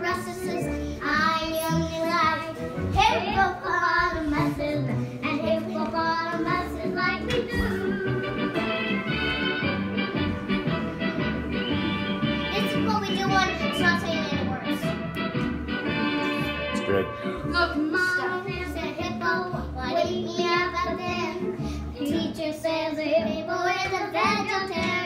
restlessness. I only like hippopotamuses and hippopotamuses like we do. This is what we do when it's not saying any words. It's great. Look, Mom, there's a hippo. What do you mean about them? The teacher says a hippo is a vegetarian.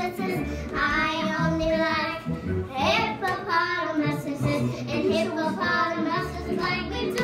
rhinoceroses. I only like hippopotamuses and hippopotamuses like me